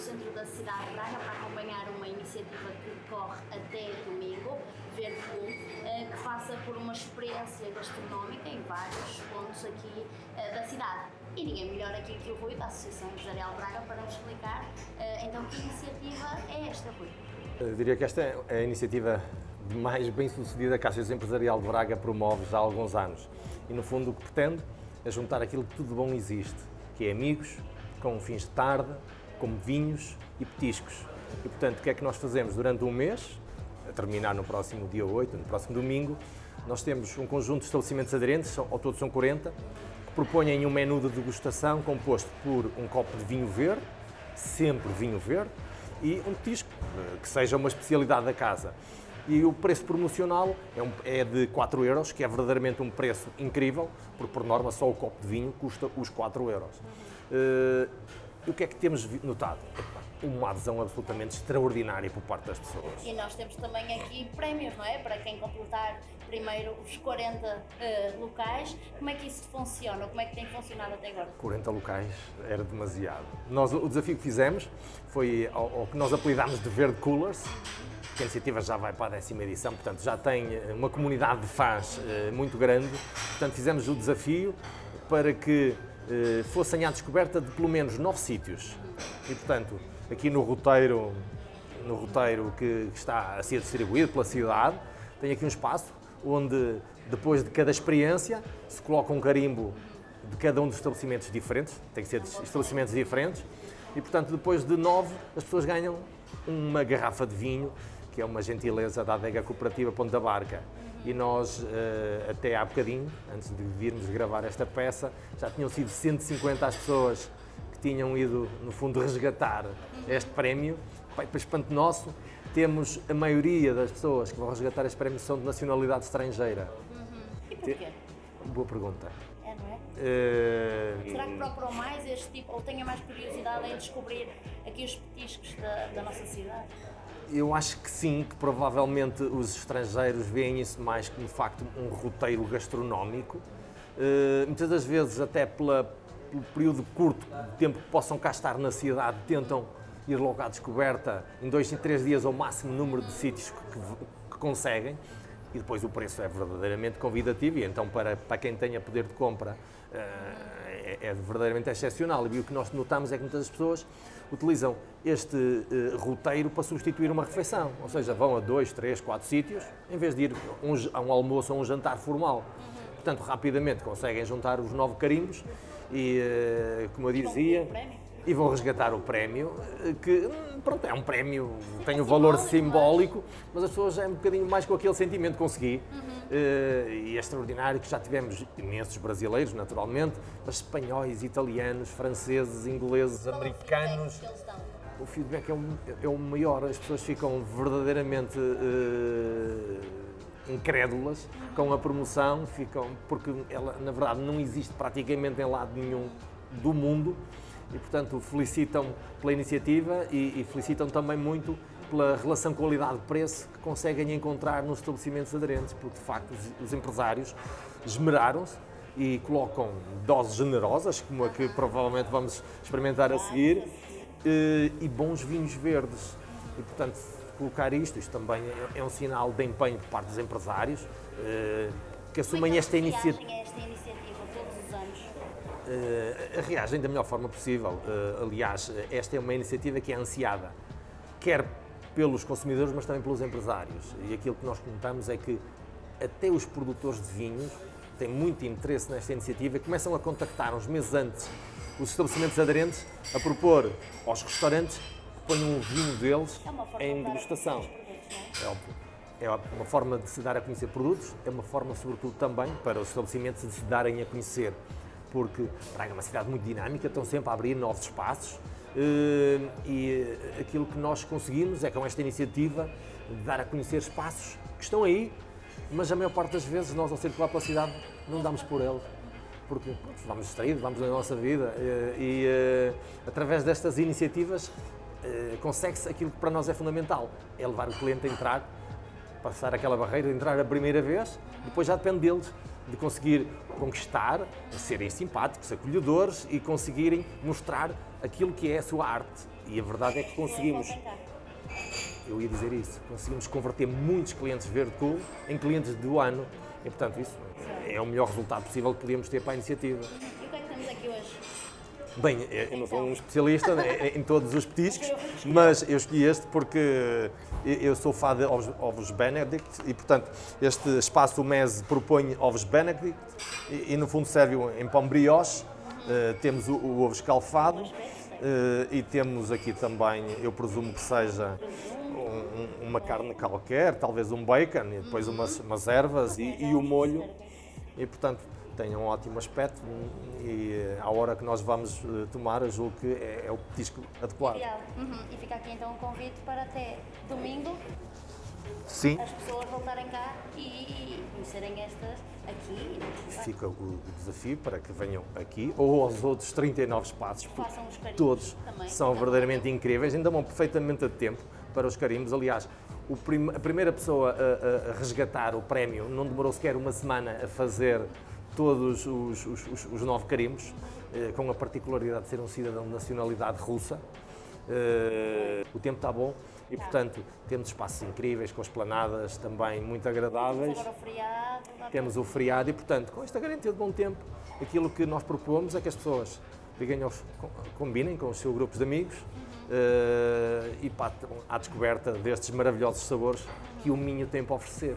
centro da cidade de Braga para acompanhar uma iniciativa que decorre até domingo, Verde Pool, eh, que passa por uma experiência gastronómica em vários pontos aqui eh, da cidade. E ninguém melhor aqui que o Rui, da Associação Empresarial Braga, para nos explicar eh, então que iniciativa é esta, Rui. Eu diria que esta é a iniciativa mais bem sucedida que a Associação Empresarial de Braga promove já há alguns anos. E no fundo o que pretende é juntar aquilo que tudo bom existe, que é amigos, com fins de tarde, como vinhos e petiscos. E portanto, o que é que nós fazemos durante um mês, a terminar no próximo dia 8, no próximo domingo, nós temos um conjunto de estabelecimentos aderentes, ao todo são 40, que propõem um menu de degustação composto por um copo de vinho verde, sempre vinho verde, e um petisco, eh, que seja uma especialidade da casa. E o preço promocional é, um, é, de 4 euros, que é verdadeiramente um preço incrível, porque por norma só o copo de vinho custa os 4 euros. Uh, o que é que temos notado? Uma adesão absolutamente extraordinária por parte das pessoas. E nós temos também aqui prémios, não é? Para quem completar primeiro os 40 uh, eh, locais. Como é que isso funciona? Como é que tem funcionado até agora? 40 locais era demasiado. Nós, o desafio que fizemos foi ao, ao que nós apelidámos de Verde Coolers a iniciativa já vai para a décima edição, portanto já tem eh, uma comunidade de fãs uh, muito grande. Portanto, fizemos o desafio para que fossem à descoberta de pelo menos nove sítios. E, portanto, aqui no roteiro, no roteiro que está a ser distribuído pela cidade, tem aqui um espaço onde, depois de cada experiência, se coloca um carimbo de cada um dos estabelecimentos diferentes, tem que ser estabelecimentos diferentes, e, portanto, depois de nove, as pessoas ganham uma garrafa de vinho que é uma gentileza da adega cooperativa Ponta Barca. E nós, eh, até há bocadinho, antes de virmos gravar esta peça, já tinham sido 150 as pessoas que tinham ido, no fundo, resgatar este prémio. Para espanto nosso, temos a maioria das pessoas que vão resgatar este prémio são de nacionalidade estrangeira. Uhum. E porquê? Boa pergunta. É, não é? Uh... Será que procuram mais este tipo, ou tenham mais curiosidade em descobrir aqui os petiscos da, da nossa cidade? Eu acho que sim, que provavelmente os estrangeiros veem isso mais como de facto um roteiro gastronómico. Uh, muitas das vezes, até pela, pelo período curto de tempo que possam cá estar na cidade, tentam ir logo à descoberta em dois, em três dias ao máximo número de sítios que, que, que conseguem e depois o preço é verdadeiramente convidativo e então para, para quem tenha poder de compra uh, é, é, verdadeiramente excepcional. E o que nós notamos é que muitas pessoas utilizam este uh, roteiro para substituir uma refeição, ou seja, vão a dois, três, quatro sítios, em vez de ir um, a um almoço ou um jantar formal. Portanto, rapidamente conseguem juntar os nove carimbos e, uh, como eu dizia, e vão resgatar o prémio, eh, que hum, pronto, é um prémio, tem um valor simbólico, mas as pessoas é um bocadinho mais com aquele sentimento consegui. Uhum. Uh, e é extraordinário que já tivemos imensos brasileiros, naturalmente, mas espanhóis, italianos, franceses, ingleses, Qual americanos. O feedback é o, é o maior, as pessoas ficam verdadeiramente uh, incrédulas uhum. com a promoção, ficam, porque ela, na verdade, não existe praticamente em lado nenhum do mundo e, portanto, felicitam pela iniciativa e, e felicitam também muito pela relação qualidade-preço que conseguem encontrar nos estabelecimentos aderentes, porque de facto os, os empresários esmeraram-se e colocam doses generosas, como a que provavelmente vamos experimentar a seguir, e, e bons vinhos verdes. E portanto, colocar isto, isto também é, é um sinal de empenho por parte dos empresários eh, que assumem esta iniciativa reagem da melhor forma possível. Uh, aliás, esta é uma iniciativa que é ansiada, quer pelos consumidores, mas também pelos empresários. E aquilo que nós contamos é que até os produtores de vinhos têm muito interesse nesta iniciativa e começam a contactar uns meses antes os estabelecimentos aderentes a propor aos restaurantes que ponham o vinho deles é em degustação. É? é óbvio. É uma forma de se dar a conhecer produtos, é uma forma, sobretudo, também para os estabelecimentos de se darem a conhecer porque Braga é uma cidade muito dinâmica, estão sempre a abrir novos espaços eh, e aquilo que nós conseguimos é com esta iniciativa dar a conhecer espaços que estão aí, mas a maior parte das vezes nós ao circular pela cidade não damos por eles. Porque vamos distraídos, vamos na nossa vida eh, e, eh, através destas iniciativas consegue-se aquilo que para nós é fundamental, é levar o cliente a entrar, passar aquela barreira, entrar a primeira vez, depois já depende deles de conseguir conquistar, serem simpáticos, acolhedores e conseguirem mostrar aquilo que é a sua arte. e a verdade é que conseguimos, eu ia dizer isso, conseguimos converter muitos clientes Verde Cool em clientes do ano e, portanto, isso é o melhor resultado possível que podíamos ter para a iniciativa. Bem, eu não sou um especialista né, em todos os petiscos, mas eu escolhi este porque eu sou fã de ovos, ovos Benedict e, portanto, este espaço MES propõe ovos Benedict e, e no fundo serve em pão brioche. Uh, temos o, o ovo escalfado uh, e temos aqui também, eu presumo que seja um, uma carne qualquer, talvez um bacon e depois umas, umas ervas e, e o molho. E, portanto, tem um ótimo aspecto e eh, à hora que nós vamos eh, tomar, eu julgo que é, é o petisco adequado. Ideal. Uhum. E fica aqui então um convite para até domingo Sim. as pessoas voltarem cá e conhecerem estas aqui. Fica o desafio para que venham aqui ou aos outros 39 espaços, porque Façam os carimbos todos também. são verdadeiramente incríveis, ainda vão perfeitamente a tempo para os carimbos. Aliás, prim- a primeira pessoa a- a resgatar o prémio não demorou sequer uma semana a fazer todos os, os- os- os nove carimbos, eh, com a particularidade de ser um cidadão de nacionalidade russa. Eh, o tempo está bom e, portanto, temos espaços incríveis, com esplanadas também muito agradáveis. Agora o feriado. dá Temos o feriado e, portanto, com esta garantia de bom tempo, aquilo que nós propomos é que as pessoas com- combinem com os seus grupos de amigos eh, e partam à descoberta destes maravilhosos sabores que o Minho tem para oferecer.